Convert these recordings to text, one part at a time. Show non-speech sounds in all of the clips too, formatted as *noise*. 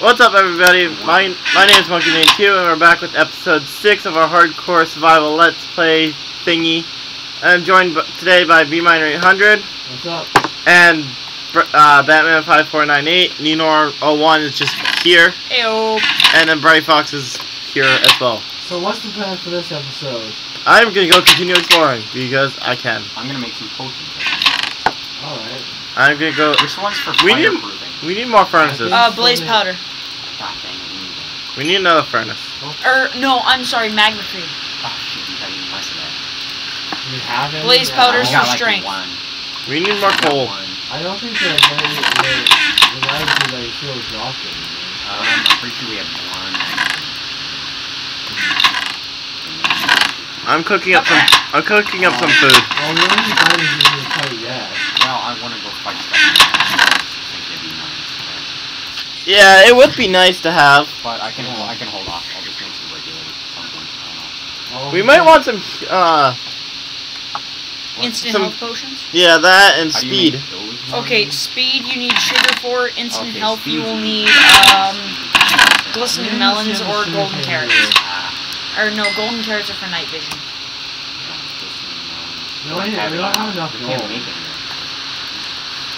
What's up, everybody? My my name is Monkey Man Q, and we're back with episode six of our hardcore survival let's play thingy. I'm joined b- today by B Minor 800 What's up? and uh, Batman 5498. Ninor 01 is just here, Ayo. and then Bright Fox is here as well. So what's the plan for this episode? I'm gonna go continue exploring because I can. I'm gonna make some potions. Alright. I'm gonna go. Which one's for We need- fireproofing? We need more furnaces. Uh, blaze powder. God dang it, we need that. We need another furnace. Or no, I'm sorry, magma cream. Oh shit, you got even less of that. You have any? Blaze Yeah, powder's for got like strength. one. We need more coal. I don't think that the very, latitude that you feel dropped it. Um, I'm pretty sure we have one. I'm cooking up some. I'm cooking up some food. Well, we only fighting in the fight yet. Well, I want to go fight stuff. in the house. I think it'd be nice. Yeah, it would be nice to have. But, but I can I can hold off. I'll just make some regular something. I don't know. Well, We might want some. Uh, Instant Some- health potions. yeah, that and How speed. Okay, speed you need sugar for. Instant Okay, health you will need um glistening melons or golden carrots. here. Or no, golden carrots are for night vision. yeah, this um, We don't, we don't have enough can't gold. make it.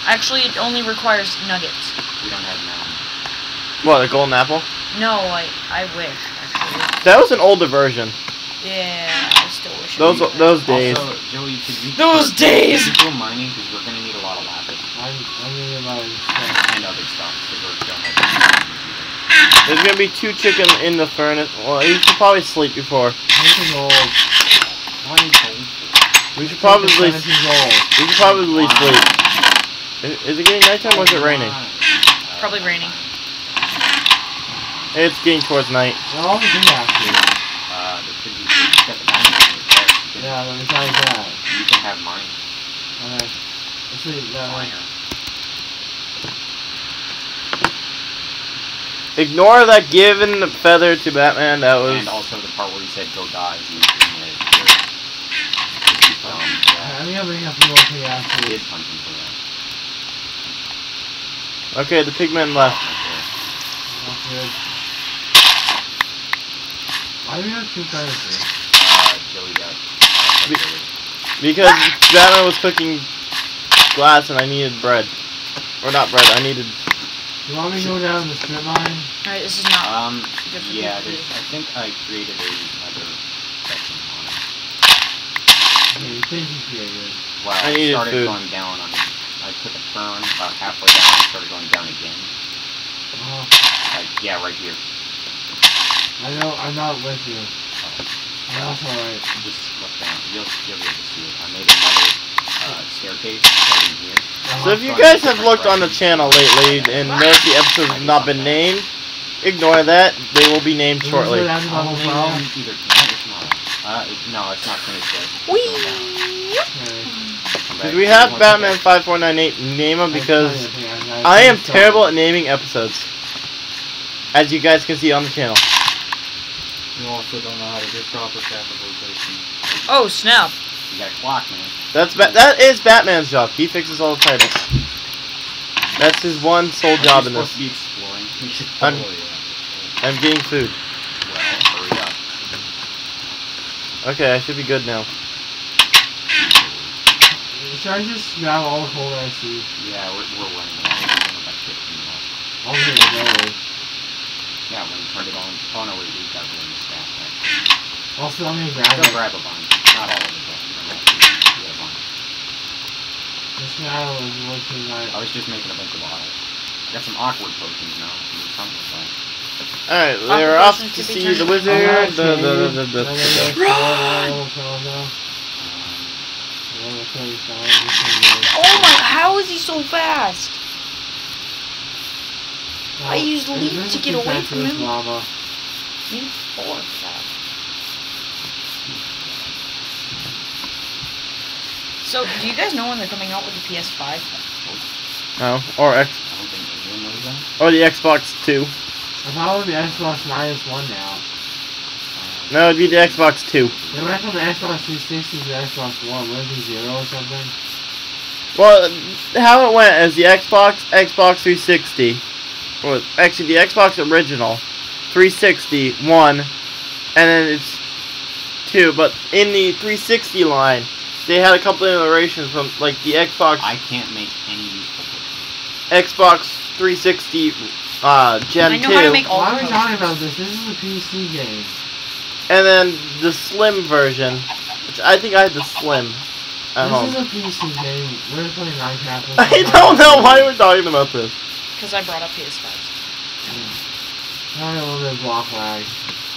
Actually, it only requires nuggets. We don't have now. What, a golden apple? No, I I wish actually. That was an older version. Yeah, I still wish. Those knew that. those days. Also, Joey, could you Those could days! you go mining because we're gonna need a lot of lapis I'm, I'm gonna buy stuff. and other stuff because we don't have There's gonna be two chicken in the furnace. Well, you should probably sleep before. Take the gold. Why are you cold? We should probably Take the we 17 gold. should probably sleep. Is, is it getting nighttime or is it raining? Probably raining. It's getting towards night. They're all the thing actually. Uh, there could be you got the diamond in your chest. You can, Yeah, but besides that. you can have mine. Okay. Let's see. That one. Ignore that given the feather to Batman. That was. And also the part where he said go die. He, he made it clear. Um, yeah, I think I'm bringing up the gold thing I actually. did punch him for that. Okay, the pigmen left. Okay. Good. Why do we have two furnaces? Uh, Joey got. Uh, Be- Because Batman was cooking glass and I needed bread. Or not bread, I needed. You want me to go down the strip mine? Alright, this is not. Um, yeah, I think I created a, another section on it. Okay, you think you created. Well, I I needed started food. going down on I took a turn about halfway down and started going down again. Oh, Like, yeah, right here. I know. I'm not with you. Oh, That's alright. just look down. You'll, you'll be able to see it. I made another uh, staircase starting here. So if you guys have looked on the channel lately and noticed the episodes have not been named, ignore that. They will be named shortly. Is it at level Probably 12? either no, it's not. Uh, no, it's not finished yet. It's going down. Okay. Come. Did we have Batman 5498 name them because I am terrible at naming episodes. As you guys can see on the channel. You also don't know how to do proper capitalization. Oh snap! You got a clock, man. That's ba- that is Batman's job. He fixes all the titles. That's his one sole Aren't job in this. be exploring. *laughs* I'm- Oh. I'm getting food. well, hurry up. Okay, I should be good now. Should I just grab all the coal that I see? Yeah, we're, we're running along. We're running about 15 left. I'll get it gold. Yeah, when you turned it on. Oh no, wait, we got it in the stack. Actually. Also, I'm gonna grab Go it. grab a bunch. Not all of it, but you You get a bunch. This guy was looking like. I was just making a bunch of bottles. I got some awkward potions now. If you need something with that. Alright, they're off to to see the wizard. I'm The, the, the, the, the, Run! level 12 now. Um, Level 35, this is good. Oh my! How is he so fast? I Well, used leap to get away from him. Lava. Need four for that. So, do you guys know when they're coming out with the PS5? no, or X, I don't think anyone knows that. or the Xbox Two. I thought it would be Xbox minus one now. No, it'd be the Xbox Two. They went from the Xbox 360 to the Xbox One. Would it be zero or something? Well, how it went is the Xbox, Xbox 360, or actually the Xbox original, 360 one, and then it's two. But in the 360 line, they had a couple of iterations from like the Xbox I can't make any. Xbox 360 uh, Gen I know 2, how to make all Why are the we talking about this? This is a PC game. and then the Slim version, which I think I had the Slim at this home. is a PC game. We're playing Minecraft. with *laughs* I don't know why we're talking about this. Because I brought up PS5s. Having a little bit of block lag.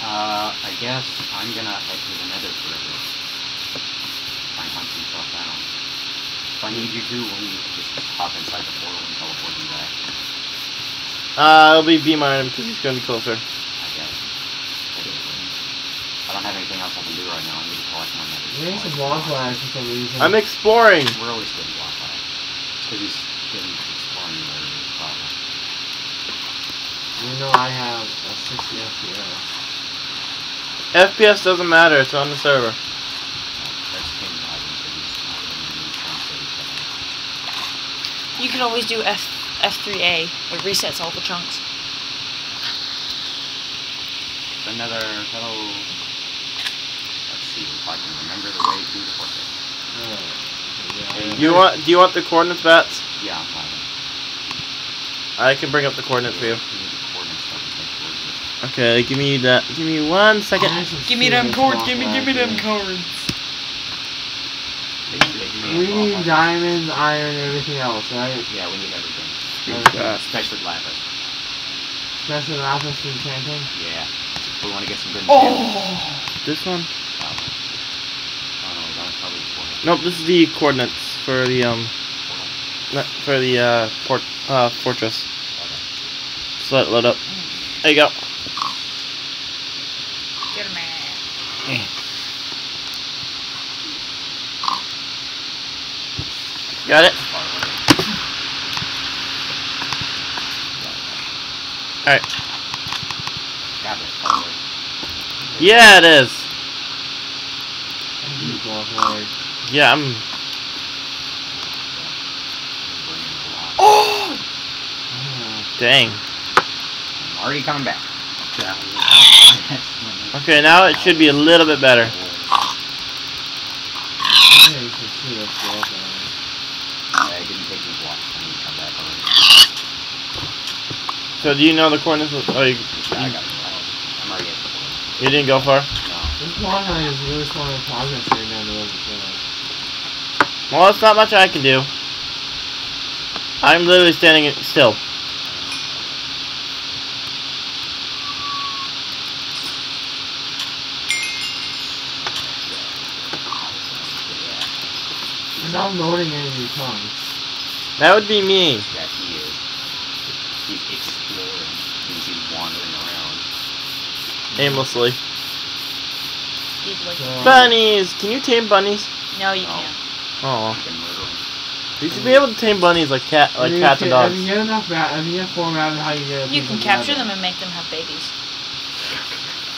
Uh, I guess I'm gonna head to the nether for a bit. Try and hunt some stuff down. If I need you to, will you just hop inside the portal and teleport me back? Uh, it'll be B minor because he's going to be closer. I guess. I don't have anything else I can do right now. I need to collect my nether. We're some block lag for some reason. I'm exploring. We're always getting block lag. It's because he's getting exploring the area. Probably. You know I have a 60 FPS. FPS doesn't matter. It's on the server. That's King Ivan because he's not in the new Trump You can always do F F3A, it resets all the chunks. Another hello. Let's see if I can remember the way to the fortress. Alright. Hey, uh, Yeah. You want? Do you want the coordinates, bats? Yeah, I'm fine. I can bring up the coordinates for you. Give me the coordinates so I can take coordinates. Okay, give me that. Give me one second. There's some Give me them serious cords, give me, give me them here. cords. They, they may We need diamonds, iron, everything else, right? Yeah, we need everything. Uh, Especially lapis. Especially lapis enchanting. Yeah. We want to get some good Oh! enchantments. this one? Probably. Oh no, that was probably the portal. Nope. This is the coordinates for the um, for the uh, port uh fortress. Okay. Just let it load up. There you go. Get a *clears throat* Got it. Alright. Got it. Far away. Yeah, it is. I need block lag. Yeah, I'm. Bring in the block. Oh! Dang. I'm already coming back. Okay, now it should be a little bit better. You. So do you know the coordinates? Oh, you, portal. you didn't go far. This is really. Well, it's not much I can do. I'm literally standing still. It's not loading any of your tongues. That would be me. Yeah, he is. He's exploring. Means he's wandering around. Aimlessly. He'd like- So, Bunnies! Can you tame bunnies? No, you No. can't. Oh. You can. You should be able to tame bunnies like cat, like if you cats get- and dogs. If you get enough rat, if you get four rabbit, how you get? You can capture them and make them have babies.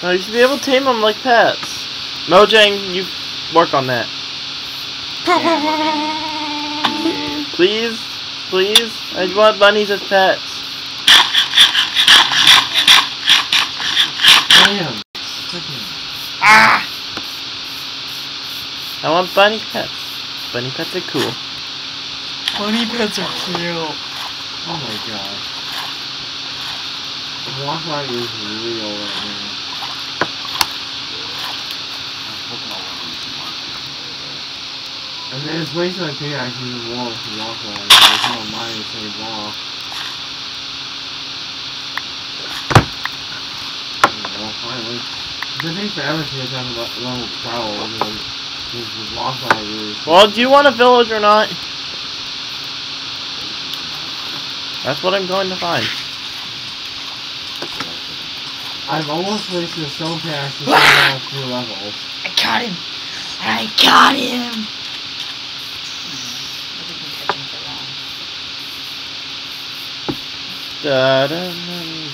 No, you should be able to tame them like pets. Mojang, you work on that. Please? Please? I want bunnies as pets. Damn. Ah! I want bunny pets. Bunny pets are cool. Bunny pets are cute. Oh my god. Block is real right now. I'm hoping I'll run into some monsters on the way there. And then it's wasting my pickaxe even more with the block lag. because It's not mine, it's a block. There we go, finally. It takes forever to get down to le- level 12. and then the the block lag is. Well, do you want a village or not? That's what I'm going to find. I've almost wasted a stone pickaxe to get down two levels. I got him. I got him. I didn't catch him for long. Da, da,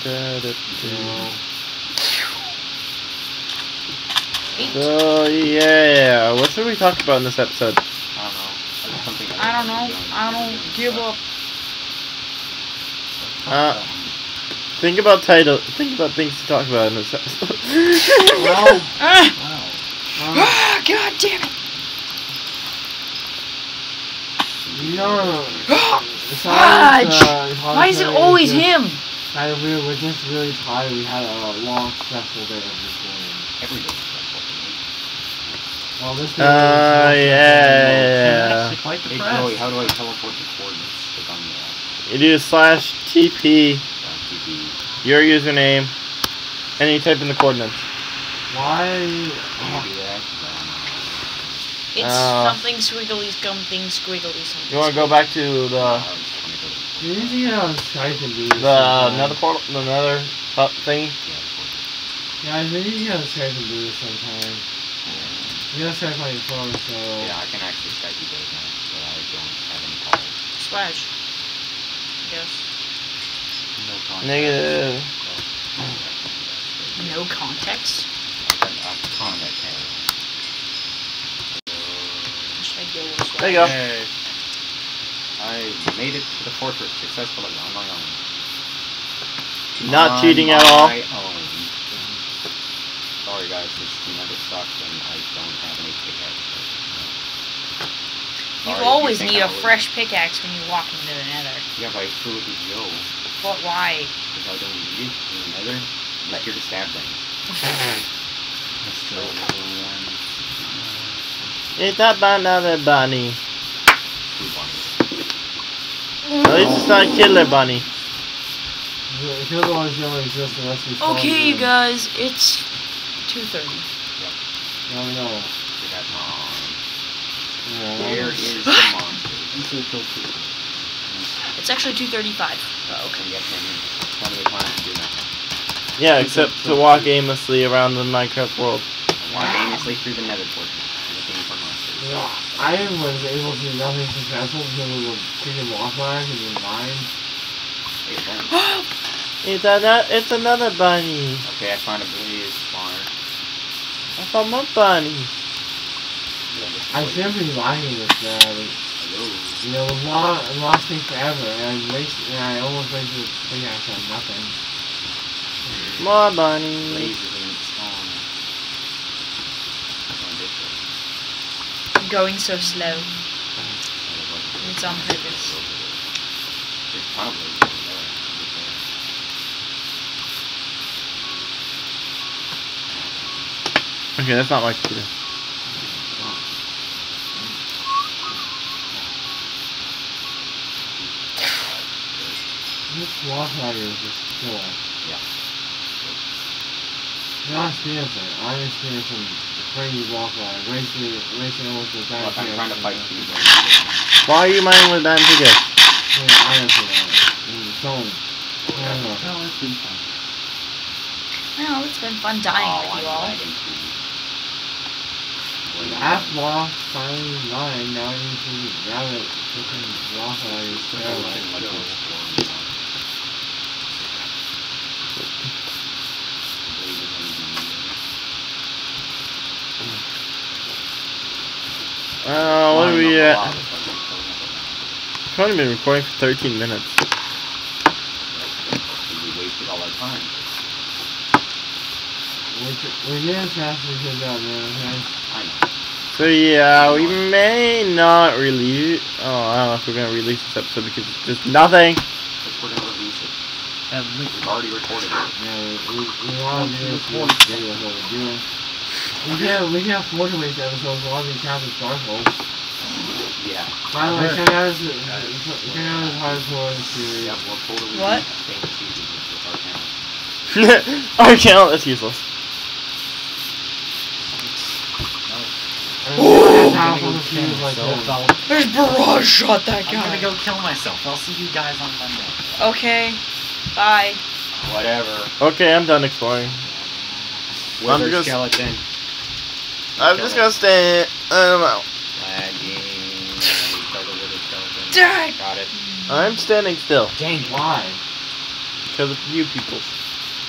da, da, da, So, da. So yeah, what should we talk about in this episode? I don't know. I don't know. I don't give up. Uh, Think about title. Think about things to talk about in this episode. Well, *laughs* Ah, Wow. ah, God damn it! you know, *gasps* Fudge! besides, uh, Why is it always just- him? I, we were just really tired. We had a long, stressful day of recording. Every day. is stressful for me. Well, this day Uh, was yeah, more yeah. quite Hey Joey, how do I teleport the coordinates? Click on the uh, you do slash TP uh, TP. your username, and you type in the coordinates. stressful. Why? Can you do that? Um, It's Uh, something squiggly, something squiggly, something. You want to go back to the I was just gonna go to You need to get on Skype and do this. the sometime. nether portal, the nether uh, thing? yeah, the coordinates. Guys, we need to get on Skype and do this sometime. You gotta Skype on your phone, so. Yeah, I can access Skype you guys now, but I don't have any calls. Splash. I guess. No contact. Negative. No context. I'm calling that cat. Should I go with There you go. Hey. I made it to the fortress successfully on my own. Not On cheating at all. own. Sorry guys, this nether sucks and I don't have any pickaxe. You Sorry if always think need a fresh pickaxe when you walk into the nether. Yeah, but I threw it to Joe But why? because I don't need it in the nether. I'm not here to stab things. So, um, It's a banana bunny. two bunnies. At least it's not a killer bunny. If you're the one who's going to exist unless we follow Okay, you guys, it's 2.30. No, no. Did that. Yeah, Where no. is the monster? It's actually 2.35. Oh, okay. And yet, then, plenty of time to do that. Yeah, except to walk aimlessly around the Minecraft world. Walk aimlessly through the nether portion, looking for monsters. You know, I was able to do nothing successful because of the freaking walk lag and the mine. Hey, *gasps* friend. It's a, it's another bunny. Okay, I found a blaze spawner. I found my bunny. Yeah, I is shouldn't be lagging this bad. You know, the law it lost me forever, and I wasted, and I almost wasted a pickaxe on nothing. More bunny. Blazes ain't spawn. That's ridiculous. I'm going so slow. It's on purpose. There's a ton of blazes over there. Okay, that's not my computer. This walk lag is just killer. Yeah. You're not experiencing it. I'm experiencing crazy walk lag. Racing, racing almost as bad Look, I'm trying to fight you. Why are you mining with that ticket? I am for that. Mm, Stone. I don't know. Oh, it's been fun. Well, it's been fun dying Oh, with you I'm all. lagging too. Wait, Half lost, finally mine. Now I need to grab it. Freaking walk lag is Looking Uh, what are we on the at? lava, so I can kill them. I've only been recording for 13 minutes. We wasted all our time. We, we did as fast as that, man, okay? So yeah, we may not release. Oh, I don't know if we're gonna release this episode because there's nothing. Because we're gonna release it. At least. We've already recorded it. Yeah, we, we want to do this for this is what we're doing. We can't, we can't afford to waste episodes while we count the Sparkle. Yeah. By the way, Okay. check out his, check out his hardcore series. Yep, we'll totally What? do famous YouTubers with our channel. Our channel is useless. And I'm half gonna of go the kill series like myself. this. I'll, There's Barrage shot that guy. I'm gonna go kill myself. I'll see you guys on Monday. Okay. Bye. Whatever. Okay, I'm done exploring. I'm just- skeleton. I'm just gonna stay. I'm out. Lagging. Kill the wither skeleton. Dang. Got it. I'm standing still Dang, why? because of you people.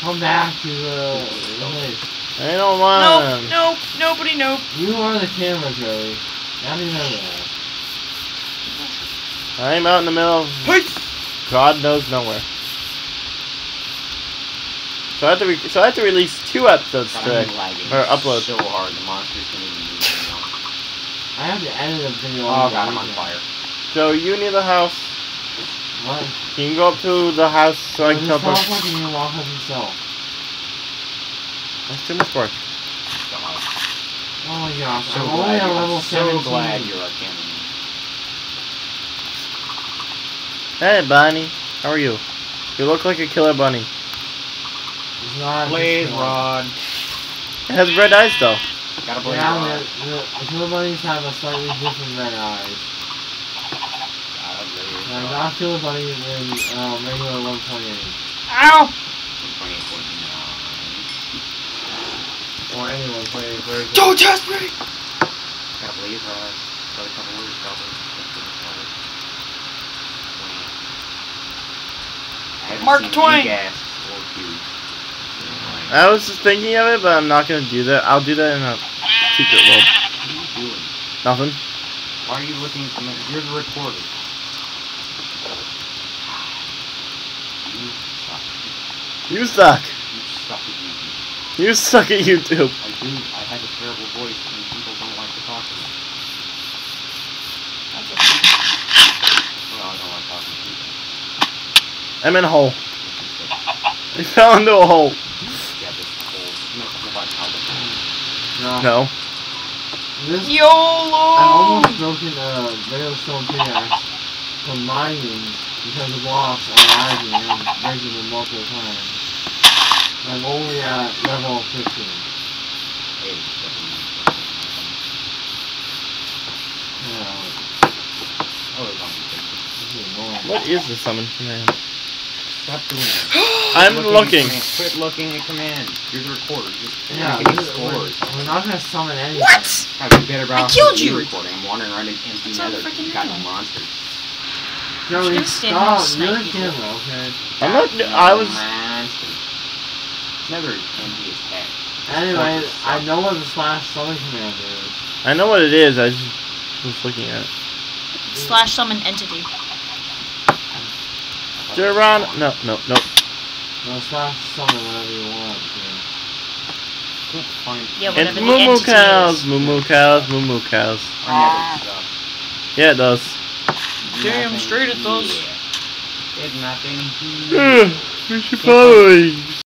Come back to the, the place. I don't Nope. want. Nope. Nobody. Nope. You are the camera, Joey. Now you know that. I'm out in the middle of Peace. God knows nowhere. So I have to re- so I have to release two episodes God, today. I'm lagging Or upload. so hard. The monsters can't even. I have to edit a video. Oh god, I'm on fire. So you need the house. What? Can you go up to the house so I can Just teleport? teleport and you walk up yourself. That's too much work. Oh my gosh, So I'm only glad, at level I'm so glad you're a cameraman. Hey, Bunny. How are you? You look like a killer bunny. It's not Blaze rod. It has red eyes though. Got a blaze Yeah, rod. the, the, the bunnies have a slightly different red eyes. Got a blaze rod. not killer bunnies in uh, regular 128. Ow! 28.9. Or anyone playing version. test me! Got a blaze rod. Got a couple other spells. I Mark seen Twain. any gas or cubes. I was just thinking of it, but I'm not gonna do that. I'll do that in a secret world. What are you doing? Nothing. Why are you looking at me? You're the reporter. You suck. You suck. You suck at YouTube. You suck at YouTube. I do. I have a terrible voice and people don't like to talk to me. That's okay. Well, I don't like talking to people. I'm in a hole. Which is *laughs* I fell into a hole. the- Yeah, this whole... No, nobody how the... No. No. This, I've almost broken a regular stone pickaxe from mining because the blocks are lagging and breaking them multiple times. I'm only at level 15. Hey. Yeah, Oh, it's on the picture. this is. What is the summon command? Stop doing it. *gasps* I'm Quit looking. at command. Quit looking at command. You're the reporter. Just Yeah, making this is- we're, we're not gonna summon anything. What? Have you better about killed me you. recording? I'm wandering around an empty That's nether. freaking You got no doing. monsters. Joey, Just gonna stand here and stop. You're the people. okay? I'm not. I was. Monsters. Nether is empty as heck. Anyway, I know what the slash summon command is. I know what it is. I just was looking at it. Slash summon entity. Duran. No, no, no. No, slash summon whatever you want. dude. Yeah, It's whatever moo moo cows. is. Moo moo cows. Moo moo cows. our nether stuff. Yeah, it does. Damn straight it does. here. There's nothing here. Hmm, we should probably